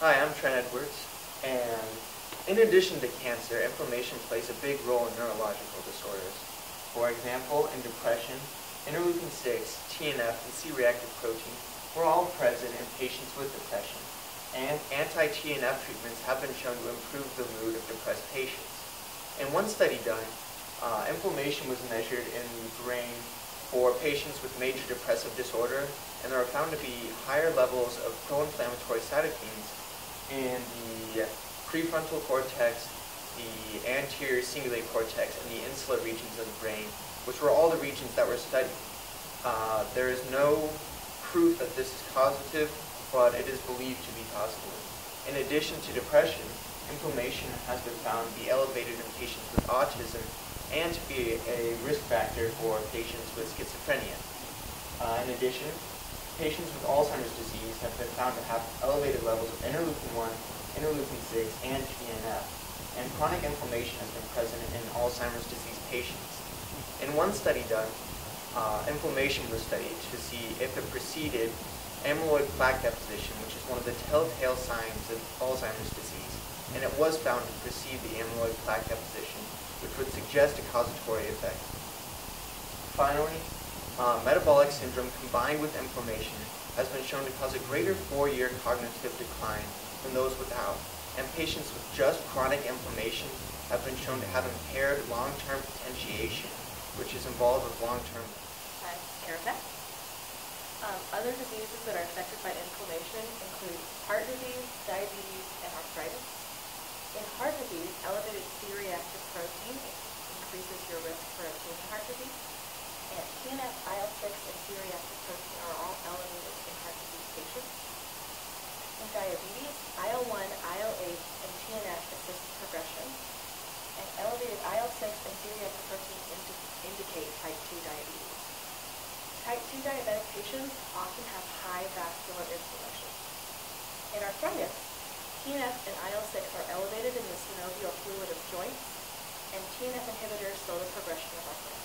Hi, I'm Trent Edwards, and in addition to cancer, inflammation plays a big role in neurological disorders. For example, in depression, interleukin-6, TNF, and C-reactive protein were all present in patients with depression, and anti-TNF treatments have been shown to improve the mood of depressed patients. In one study done, uh, inflammation was measured in the brain for patients with major depressive disorder, and there are found to be higher levels of pro-inflammatory cytokines in the prefrontal cortex, the anterior cingulate cortex, and the insular regions of the brain, which were all the regions that were studied. Uh, there is no proof that this is causative, but it is believed to be possible. In addition to depression, inflammation has been found to be elevated in patients with autism and to be a risk factor for patients with schizophrenia. Uh, in addition, patients with Alzheimer's disease have been found to have elevated levels of interleukin-1, interleukin-6, and TNF, and chronic inflammation has been present in Alzheimer's disease patients. In one study done, uh, inflammation was studied to see if it preceded amyloid plaque deposition, which is one of the telltale signs of Alzheimer's disease, and it was found to precede the amyloid plaque deposition, which would suggest a causatory effect. Finally, uh, metabolic syndrome combined with inflammation has been shown to cause a greater four-year cognitive decline than those without, and patients with just chronic inflammation have been shown to have impaired long-term potentiation, which is involved with long-term. Hi, Erica. Um, other diseases that are affected by inflammation include heart disease, diabetes, and arthritis. In heart disease, elevated C-reactive protein increases your risk for obtaining heart disease. And TNF, IL-6, and C-reactive protein are all elevated in heart disease patients. In diabetes, IL-1, IL-8, and TNF assist progression. And elevated IL-6 and C-reactive protein indi indicate type 2 diabetes. Type 2 diabetic patients often have high vascular inflammation. In arthritis, TNF and IL-6 are elevated in the synovial fluid of joints, and TNF inhibitors slow the progression of arthritis.